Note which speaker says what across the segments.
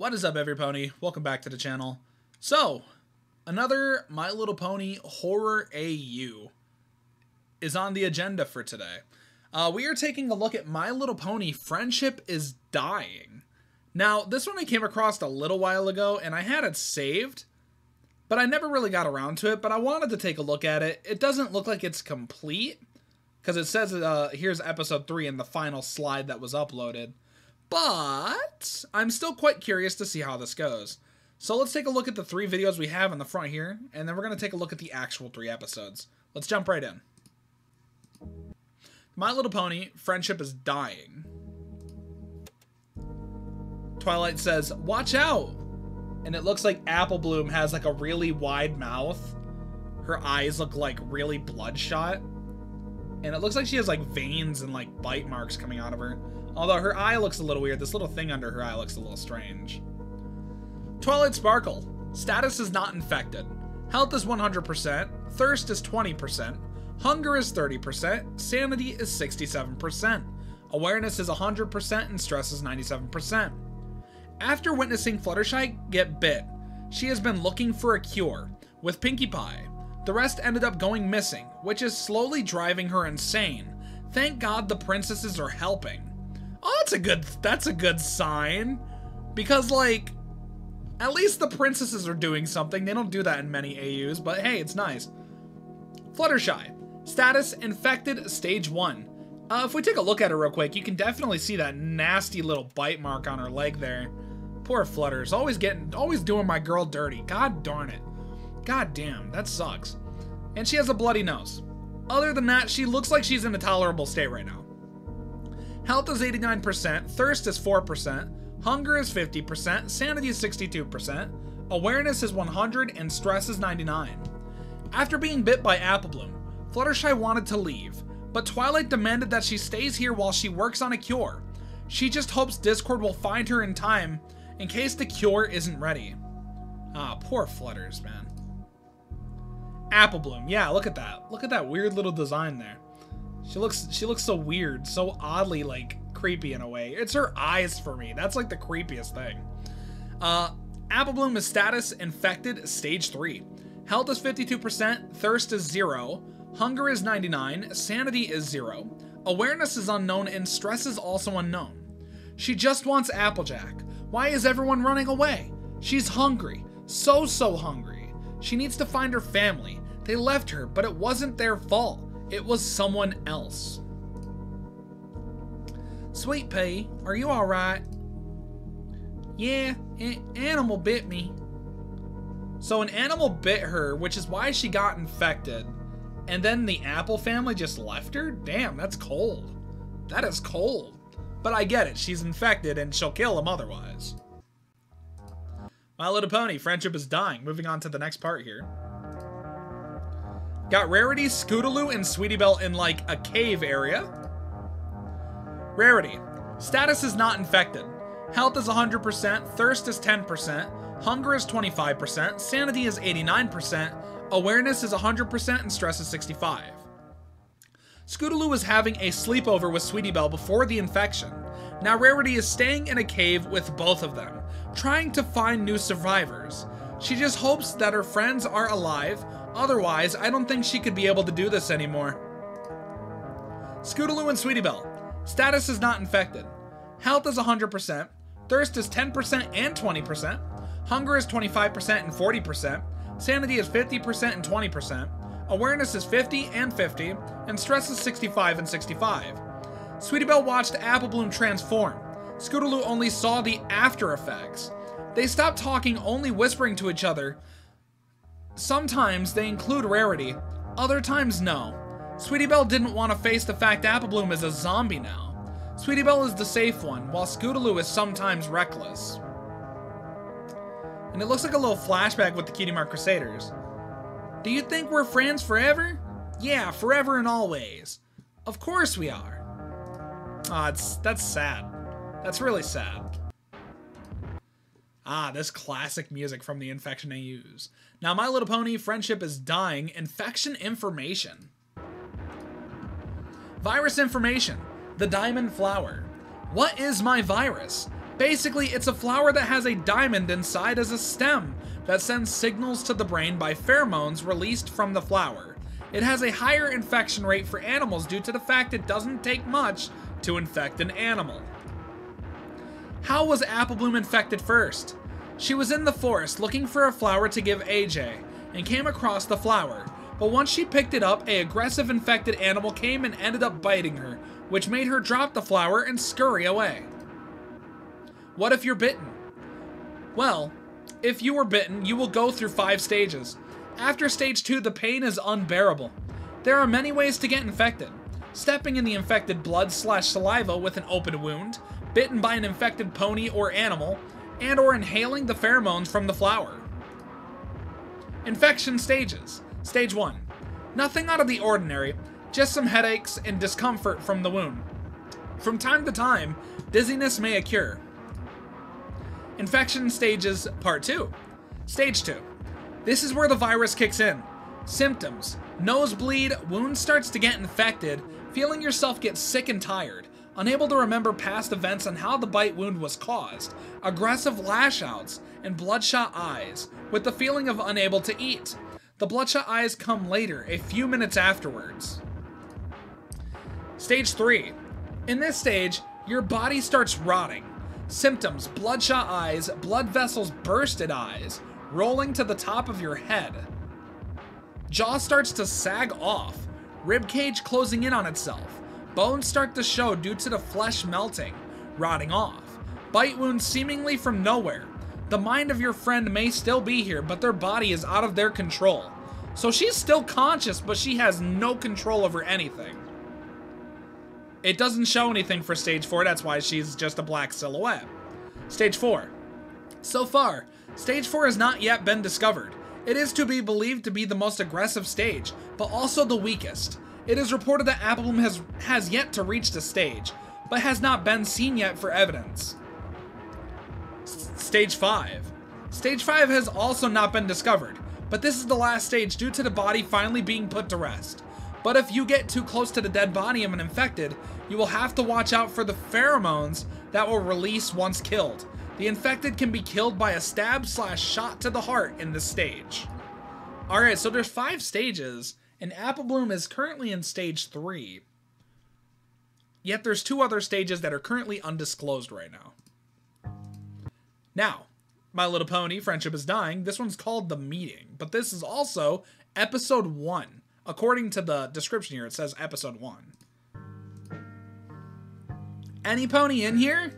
Speaker 1: What is up, everypony? Welcome back to the channel. So, another My Little Pony Horror AU is on the agenda for today. Uh, we are taking a look at My Little Pony Friendship is Dying. Now, this one I came across a little while ago, and I had it saved, but I never really got around to it, but I wanted to take a look at it. It doesn't look like it's complete, because it says uh, here's episode 3 in the final slide that was uploaded. But I'm still quite curious to see how this goes. So let's take a look at the three videos we have in the front here, and then we're going to take a look at the actual three episodes. Let's jump right in. My Little Pony, Friendship is Dying. Twilight says, Watch out! And it looks like Apple Bloom has like a really wide mouth. Her eyes look like really bloodshot. And it looks like she has like veins and like bite marks coming out of her. Although her eye looks a little weird. This little thing under her eye looks a little strange. Twilight Sparkle. Status is not infected. Health is 100%. Thirst is 20%. Hunger is 30%. Sanity is 67%. Awareness is 100% and stress is 97%. After witnessing Fluttershy get bit, she has been looking for a cure, with Pinkie Pie. The rest ended up going missing, which is slowly driving her insane. Thank God the princesses are helping. Oh, that's a good that's a good sign. Because like at least the princesses are doing something. They don't do that in many AUs, but hey, it's nice. Fluttershy. Status infected stage 1. Uh, if we take a look at her real quick, you can definitely see that nasty little bite mark on her leg there. Poor Flutters, always getting, always doing my girl dirty. God darn it. God damn, that sucks. And she has a bloody nose. Other than that, she looks like she's in a tolerable state right now. Health is 89%, thirst is 4%, hunger is 50%, sanity is 62%, awareness is 100, and stress is 99. After being bit by Apple Bloom, Fluttershy wanted to leave, but Twilight demanded that she stays here while she works on a cure. She just hopes Discord will find her in time in case the cure isn't ready. Ah, poor Flutters, man. Apple Bloom, yeah, look at that. Look at that weird little design there. She looks she looks so weird, so oddly like creepy in a way. It's her eyes for me. That's like the creepiest thing. Uh Apple Bloom is status infected stage 3. Health is 52%, thirst is 0, hunger is 99, sanity is 0, awareness is unknown and stress is also unknown. She just wants Applejack. Why is everyone running away? She's hungry. So so hungry. She needs to find her family. They left her, but it wasn't their fault. It was someone else. Sweet Pea, are you alright? Yeah, an animal bit me. So an animal bit her, which is why she got infected. And then the Apple family just left her? Damn, that's cold. That is cold. But I get it, she's infected and she'll kill him otherwise. My Little Pony, friendship is dying. Moving on to the next part here. Got Rarity, Scootaloo, and Sweetie Belle in like a cave area. Rarity. Status is not infected. Health is 100%, Thirst is 10%, Hunger is 25%, Sanity is 89%, Awareness is 100%, and Stress is 65. Scootaloo is having a sleepover with Sweetie Belle before the infection. Now Rarity is staying in a cave with both of them, trying to find new survivors. She just hopes that her friends are alive, Otherwise, I don't think she could be able to do this anymore. Scootaloo and Sweetie Belle. Status is not infected. Health is 100%. Thirst is 10% and 20%. Hunger is 25% and 40%. Sanity is 50% and 20%. Awareness is 50 and 50. And stress is 65 and 65. Sweetie Belle watched Apple Bloom transform. Scootaloo only saw the after effects. They stopped talking, only whispering to each other, Sometimes they include rarity, other times no. Sweetie Belle didn't want to face the fact Apple Bloom is a zombie now. Sweetie Belle is the safe one, while Scootaloo is sometimes reckless. And it looks like a little flashback with the Cutie Mark Crusaders. Do you think we're friends forever? Yeah, forever and always. Of course we are. Ah, oh, it's that's sad. That's really sad. Ah, this classic music from the Infection AUs. Now, My Little Pony Friendship is Dying Infection Information. Virus Information The Diamond Flower. What is my virus? Basically, it's a flower that has a diamond inside as a stem that sends signals to the brain by pheromones released from the flower. It has a higher infection rate for animals due to the fact it doesn't take much to infect an animal. How was Apple Bloom infected first? She was in the forest looking for a flower to give AJ and came across the flower. But once she picked it up, a aggressive infected animal came and ended up biting her, which made her drop the flower and scurry away. What if you're bitten? Well, if you were bitten, you will go through five stages. After stage two, the pain is unbearable. There are many ways to get infected. Stepping in the infected blood slash saliva with an open wound, bitten by an infected pony or animal, and or inhaling the pheromones from the flower. Infection stages. Stage 1. Nothing out of the ordinary, just some headaches and discomfort from the wound. From time to time, dizziness may occur. Infection stages part 2. Stage 2. This is where the virus kicks in. Symptoms nosebleed, wound starts to get infected, feeling yourself get sick and tired, unable to remember past events and how the bite wound was caused, aggressive lash outs, and bloodshot eyes, with the feeling of unable to eat. The bloodshot eyes come later, a few minutes afterwards. Stage 3. In this stage, your body starts rotting. Symptoms bloodshot eyes, blood vessels bursted eyes, rolling to the top of your head. Jaw starts to sag off, rib cage closing in on itself. Bones start to show due to the flesh melting, rotting off. Bite wounds seemingly from nowhere. The mind of your friend may still be here, but their body is out of their control. So she's still conscious, but she has no control over anything. It doesn't show anything for stage 4, that's why she's just a black silhouette. Stage 4. So far, stage 4 has not yet been discovered. It is to be believed to be the most aggressive stage, but also the weakest. It is reported that Apple has, has yet to reach the stage, but has not been seen yet for evidence. S stage 5. Stage 5 has also not been discovered, but this is the last stage due to the body finally being put to rest. But if you get too close to the dead body of an infected, you will have to watch out for the pheromones that will release once killed. The infected can be killed by a stab slash shot to the heart in this stage. Alright, so there's five stages, and Apple Bloom is currently in stage three. Yet there's two other stages that are currently undisclosed right now. Now, My Little Pony, Friendship is Dying, this one's called The Meeting, but this is also episode one. According to the description here, it says episode one. Any pony in here?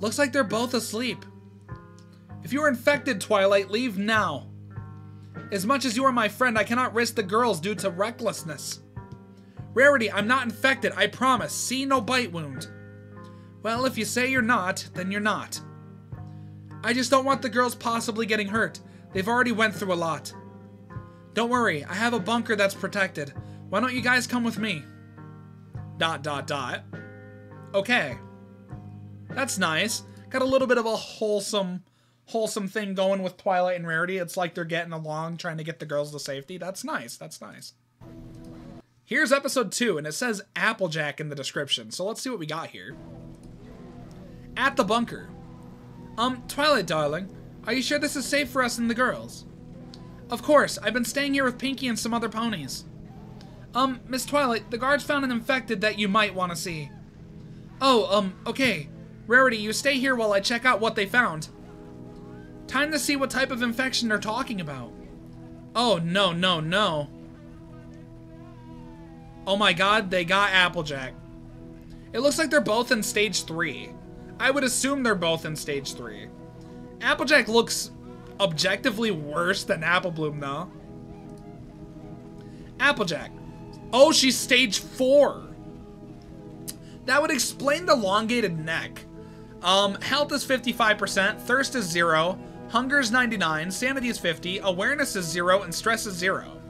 Speaker 1: Looks like they're both asleep. If you are infected, Twilight, leave now. As much as you are my friend, I cannot risk the girls due to recklessness. Rarity, I'm not infected, I promise. See no bite wound. Well, if you say you're not, then you're not. I just don't want the girls possibly getting hurt. They've already went through a lot. Don't worry, I have a bunker that's protected. Why don't you guys come with me? Dot dot dot. Okay. That's nice. Got a little bit of a wholesome wholesome thing going with Twilight and Rarity. It's like they're getting along, trying to get the girls to safety. That's nice. That's nice. Here's episode two, and it says Applejack in the description. So let's see what we got here. At the bunker. Um, Twilight, darling, are you sure this is safe for us and the girls? Of course, I've been staying here with Pinkie and some other ponies. Um, Miss Twilight, the guards found an infected that you might want to see. Oh, um, okay. Rarity, you stay here while I check out what they found. Time to see what type of infection they're talking about. Oh, no, no, no. Oh my god, they got Applejack. It looks like they're both in stage 3. I would assume they're both in stage 3. Applejack looks objectively worse than Apple Bloom, though. Applejack. Oh, she's stage 4. That would explain the elongated neck. Um, health is 55%, thirst is 0, hunger is 99, sanity is 50, awareness is 0, and stress is 0.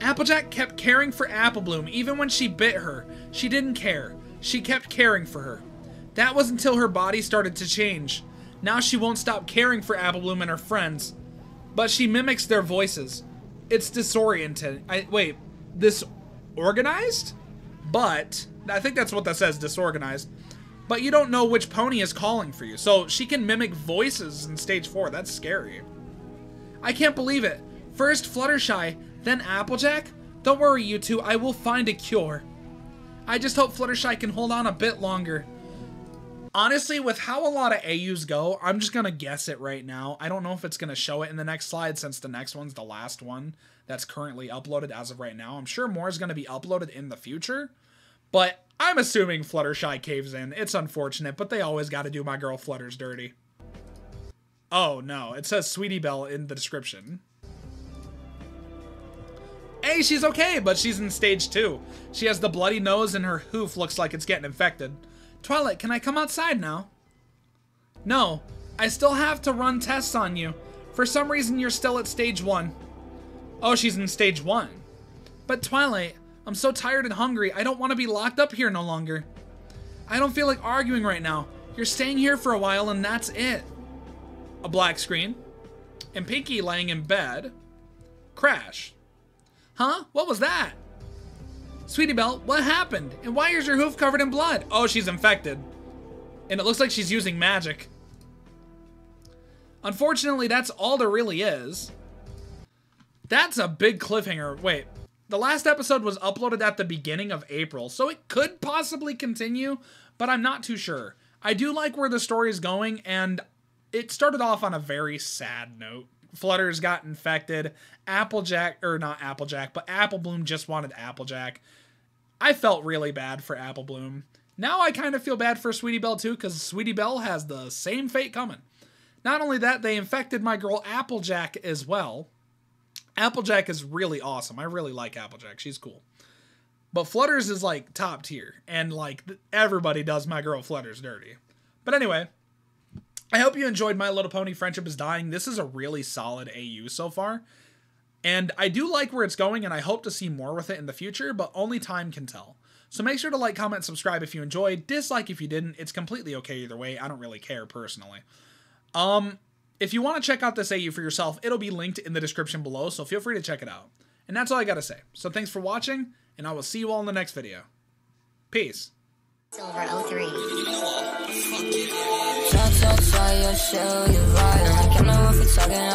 Speaker 1: Applejack kept caring for Apple Bloom even when she bit her. She didn't care. She kept caring for her. That was until her body started to change. Now she won't stop caring for Apple Bloom and her friends. But she mimics their voices. It's disoriented. I wait, this organized? But I think that's what that says, disorganized. But you don't know which pony is calling for you. So she can mimic voices in stage four. That's scary. I can't believe it. First Fluttershy, then Applejack? Don't worry, you two. I will find a cure. I just hope Fluttershy can hold on a bit longer. Honestly, with how a lot of AUs go, I'm just going to guess it right now. I don't know if it's going to show it in the next slide since the next one's the last one that's currently uploaded as of right now. I'm sure more is going to be uploaded in the future, but I'm assuming Fluttershy caves in. It's unfortunate, but they always got to do my girl Flutters dirty. Oh, no. It says Sweetie Belle in the description. Hey, she's okay, but she's in stage two. She has the bloody nose and her hoof looks like it's getting infected. Twilight, can I come outside now? No, I still have to run tests on you. For some reason, you're still at stage one. Oh, she's in stage one. But Twilight, I'm so tired and hungry, I don't want to be locked up here no longer. I don't feel like arguing right now. You're staying here for a while and that's it. A black screen. And Pinkie laying in bed. Crash. Huh? What was that? Sweetie Belle, what happened? And why is your hoof covered in blood? Oh, she's infected. And it looks like she's using magic. Unfortunately, that's all there really is. That's a big cliffhanger. Wait, the last episode was uploaded at the beginning of April, so it could possibly continue, but I'm not too sure. I do like where the story is going, and it started off on a very sad note. Flutters got infected. Applejack, or not Applejack, but Apple Bloom just wanted Applejack. I felt really bad for Apple Bloom. Now I kind of feel bad for Sweetie Belle too, because Sweetie Belle has the same fate coming. Not only that, they infected my girl Applejack as well. Applejack is really awesome. I really like Applejack. She's cool. But Flutters is like top tier, and like everybody does my girl Flutters dirty. But anyway, I hope you enjoyed My Little Pony Friendship is Dying. This is a really solid AU so far. And I do like where it's going, and I hope to see more with it in the future, but only time can tell. So make sure to like, comment, subscribe if you enjoyed. Dislike if you didn't. It's completely okay either way. I don't really care personally. Um, if you want to check out this AU for yourself, it'll be linked in the description below, so feel free to check it out. And that's all I gotta say. So thanks for watching, and I will see you all in the next video. Peace. Silver 03.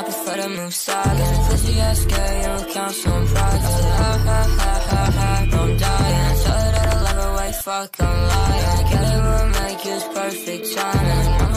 Speaker 1: I prefer to move silent. Pussy you count some pride. ha ha ha ha ha, I'm dying. Tell her that I love her, wait, fuck, I'm lying. Kelly will make you perfect timing.